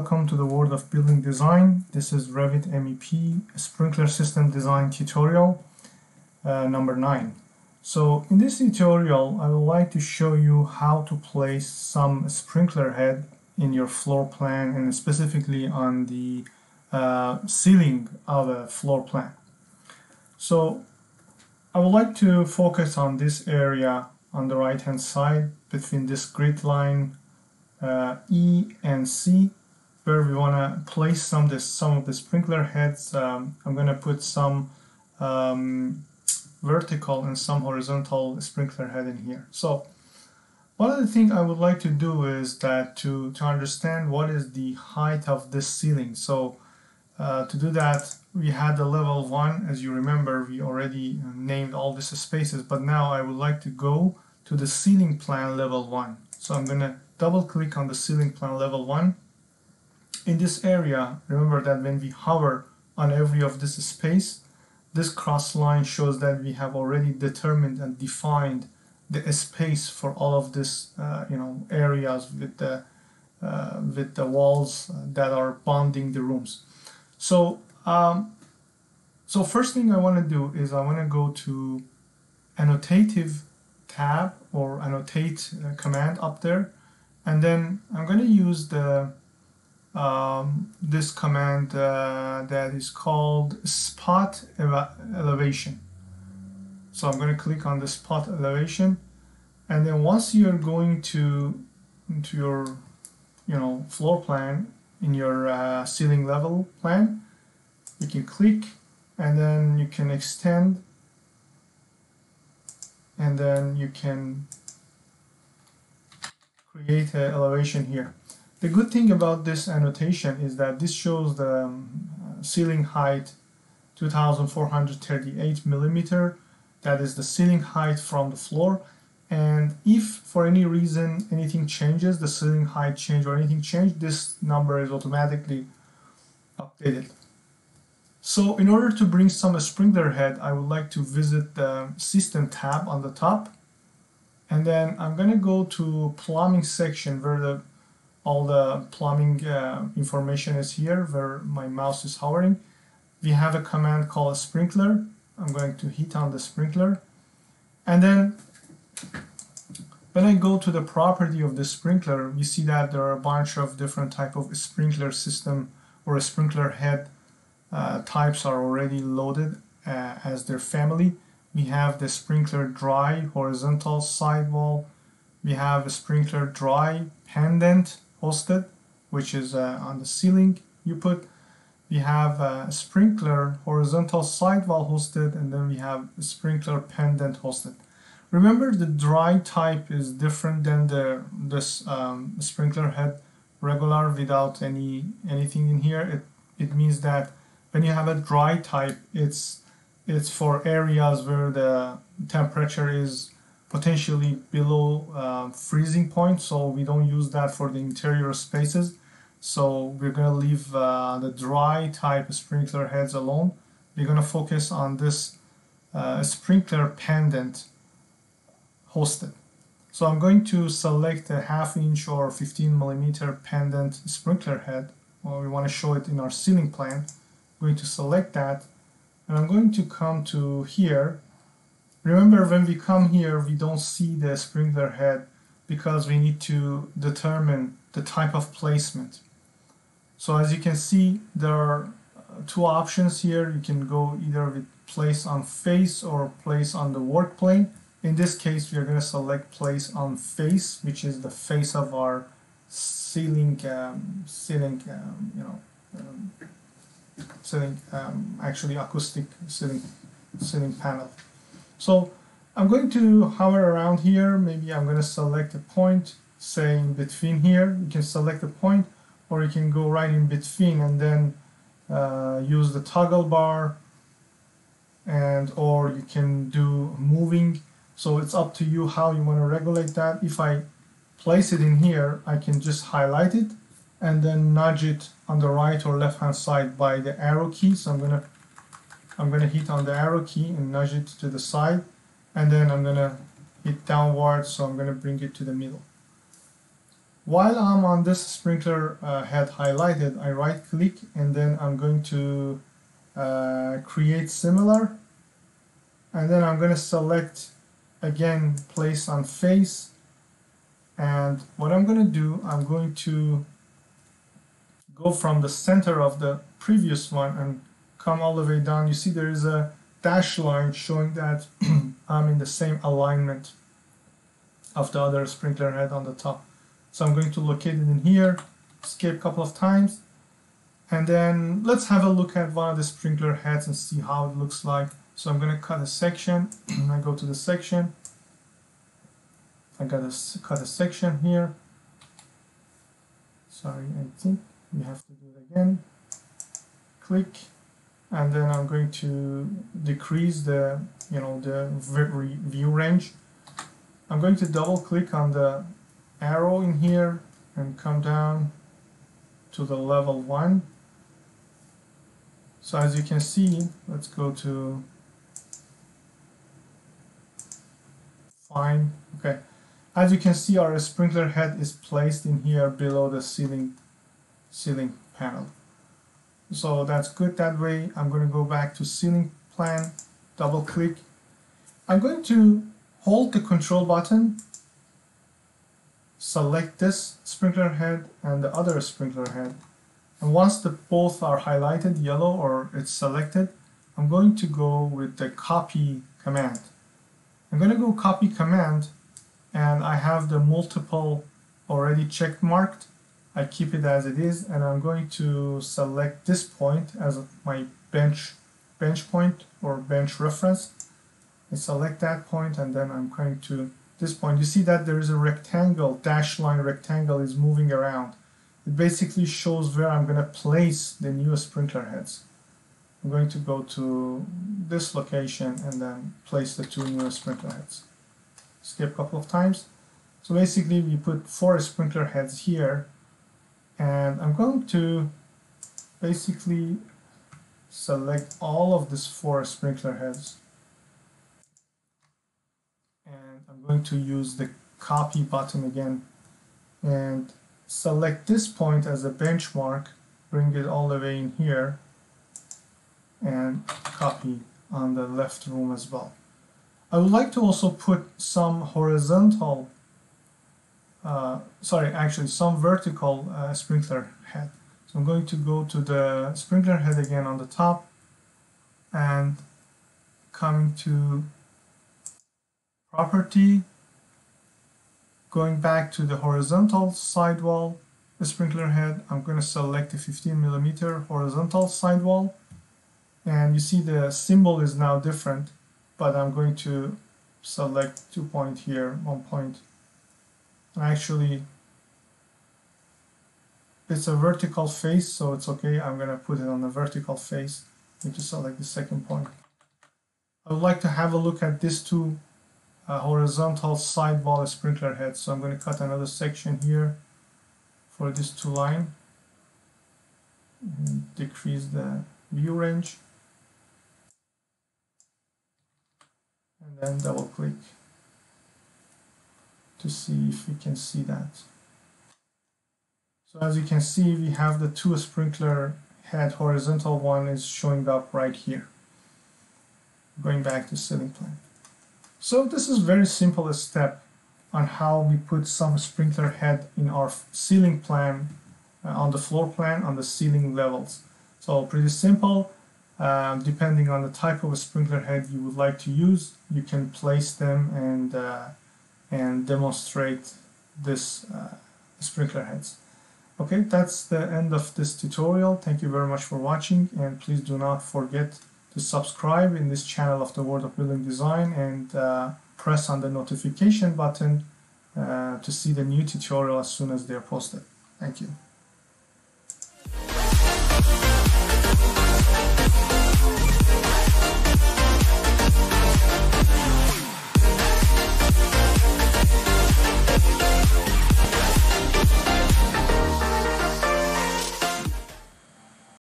welcome to the world of building design. This is Revit MEP sprinkler system design tutorial uh, number 9. So in this tutorial I would like to show you how to place some sprinkler head in your floor plan and specifically on the uh, ceiling of a floor plan. So I would like to focus on this area on the right hand side between this grid line uh, E and C where we want to place some of, the, some of the sprinkler heads. Um, I'm going to put some um, vertical and some horizontal sprinkler head in here. So one of the things I would like to do is that to, to understand what is the height of this ceiling. So uh, to do that, we had the level 1. As you remember, we already named all these spaces, but now I would like to go to the ceiling plan level 1. So I'm going to double click on the ceiling plan level 1. In this area, remember that when we hover on every of this space, this cross line shows that we have already determined and defined the space for all of this, uh, you know, areas with the uh, with the walls that are bonding the rooms. So, um, so first thing I want to do is I want to go to annotative tab or annotate uh, command up there and then I'm going to use the um, this command uh, that is called spot elevation so I'm going to click on the spot elevation and then once you're going to into your you know floor plan in your uh, ceiling level plan you can click and then you can extend and then you can create an elevation here. The good thing about this annotation is that this shows the um, ceiling height 2438 millimeter. That is the ceiling height from the floor. And if for any reason anything changes the ceiling height change or anything change this number is automatically updated. So in order to bring some sprinkler head I would like to visit the system tab on the top. And then I'm gonna go to plumbing section where the all the plumbing uh, information is here where my mouse is hovering. We have a command called sprinkler. I'm going to hit on the sprinkler. And then when I go to the property of the sprinkler we see that there are a bunch of different type of sprinkler system or sprinkler head uh, types are already loaded uh, as their family. We have the sprinkler dry horizontal sidewall. We have a sprinkler dry pendant hosted which is uh, on the ceiling you put. We have a sprinkler horizontal sidewall hosted and then we have sprinkler pendant hosted. Remember the dry type is different than the this um, sprinkler head regular without any anything in here. It, it means that when you have a dry type it's it's for areas where the temperature is potentially below uh, freezing point so we don't use that for the interior spaces. So we're going to leave uh, the dry type sprinkler heads alone. We're going to focus on this uh, sprinkler pendant hosted. So I'm going to select a half inch or 15 millimeter pendant sprinkler head well, we want to show it in our ceiling plan. I'm going to select that and I'm going to come to here remember when we come here we don't see the sprinkler head because we need to determine the type of placement. So as you can see there are uh, two options here. You can go either with place on face or place on the work plane. In this case we are going to select place on face which is the face of our ceiling um, ceiling um, you know um, ceiling, um, actually acoustic ceiling, ceiling panel. So I'm going to hover around here. Maybe I'm going to select a point, say in between here. You can select a point or you can go right in between and then uh, use the toggle bar and or you can do moving. So it's up to you how you want to regulate that. If I place it in here, I can just highlight it and then nudge it on the right or left hand side by the arrow key so I'm gonna I'm gonna hit on the arrow key and nudge it to the side and then I'm gonna hit downward so I'm gonna bring it to the middle. While I'm on this sprinkler uh, head highlighted, I right click and then I'm going to uh, create similar. And then I'm going to select again place on face. And what I'm going to do I'm going to go from the center of the previous one and come all the way down you see there is a dash line showing that I'm in the same alignment of the other sprinkler head on the top. So I'm going to locate it in here escape a couple of times and then let's have a look at one of the sprinkler heads and see how it looks like. So I'm going to cut a section and I go to the section. I got to cut a section here. Sorry I think we have to do it again. Click and then I'm going to decrease the you know the view range. I'm going to double click on the arrow in here and come down to the level 1 so as you can see let's go to fine okay. As you can see our sprinkler head is placed in here below the ceiling ceiling panel so that's good that way. I'm going to go back to ceiling plan double click. I'm going to hold the control button select this sprinkler head and the other sprinkler head. And once the both are highlighted yellow or it's selected I'm going to go with the copy command. I'm going to go copy command and I have the multiple already check marked I keep it as it is and I'm going to select this point as my bench bench point or bench reference. I select that point and then I'm going to this point. You see that there is a rectangle dash line rectangle is moving around. It basically shows where I'm going to place the new sprinkler heads. I'm going to go to this location and then place the two new sprinkler heads. Skip a couple of times. So basically we put four sprinkler heads here and I'm going to basically select all of these four sprinkler heads. And I'm going to use the copy button again. And select this point as a benchmark bring it all the way in here and copy on the left room as well. I would like to also put some horizontal uh, sorry, actually some vertical uh, sprinkler head. So I'm going to go to the sprinkler head again on the top and coming to property, going back to the horizontal sidewall the sprinkler head, I'm going to select the 15 millimeter horizontal sidewall and you see the symbol is now different but I'm going to select two point here, one point actually it's a vertical face so it's okay. I'm gonna put it on the vertical face. Need to select the second point. I would like to have a look at these two uh, horizontal sidewall sprinkler heads. So I'm going to cut another section here for this two line. And decrease the view range. And then double click to see if we can see that. So as you can see, we have the two sprinkler head horizontal one is showing up right here. Going back to ceiling plan. So this is very simple a step on how we put some sprinkler head in our ceiling plan uh, on the floor plan on the ceiling levels. So pretty simple. Um, depending on the type of sprinkler head you would like to use, you can place them and uh, and demonstrate this uh, sprinkler heads. Okay, that's the end of this tutorial. Thank you very much for watching and please do not forget to subscribe in this channel of the World of Building Design and uh, press on the notification button uh, to see the new tutorial as soon as they're posted. Thank you. We'll be right back.